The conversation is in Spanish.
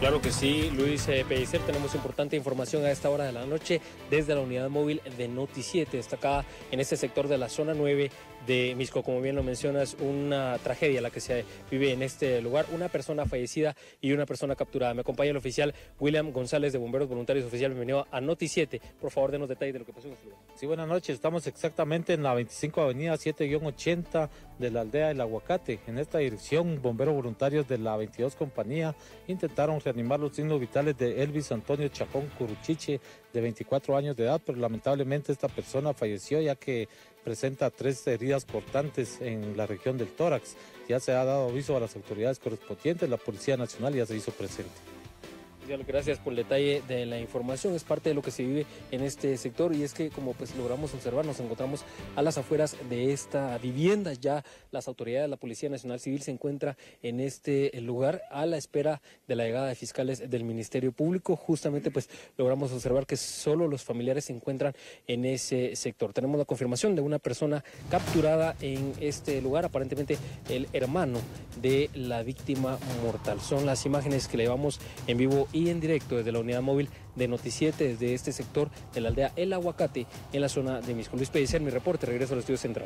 Claro que sí, Luis eh, Pellicer, tenemos importante información a esta hora de la noche desde la unidad móvil de Noti 7, destacada en este sector de la zona 9 de Misco. Como bien lo mencionas, una tragedia la que se vive en este lugar, una persona fallecida y una persona capturada. Me acompaña el oficial William González de Bomberos Voluntarios Oficial. Bienvenido a Noti 7. Por favor, denos detalles de lo que pasó en este lugar. Sí, buenas noches. Estamos exactamente en la 25 Avenida 7-80 de la aldea del Aguacate. En esta dirección, bomberos voluntarios de la 22 Compañía intentaron reanimar los signos vitales de Elvis Antonio Chacón Curuchiche, de 24 años de edad, pero lamentablemente esta persona falleció ya que presenta tres heridas cortantes en la región del tórax. Ya se ha dado aviso a las autoridades correspondientes, la Policía Nacional ya se hizo presente. Gracias por el detalle de la información. Es parte de lo que se vive en este sector y es que como pues logramos observar nos encontramos a las afueras de esta vivienda. Ya las autoridades de la Policía Nacional Civil se encuentra en este lugar a la espera de la llegada de fiscales del Ministerio Público. Justamente pues logramos observar que solo los familiares se encuentran en ese sector. Tenemos la confirmación de una persona capturada en este lugar, aparentemente el hermano de la víctima mortal. Son las imágenes que le llevamos en vivo y en directo desde la unidad móvil de Noticiete, desde este sector de la aldea El Aguacate, en la zona de Misco. Luis Pellicer, mi reporte, regreso al estudio central.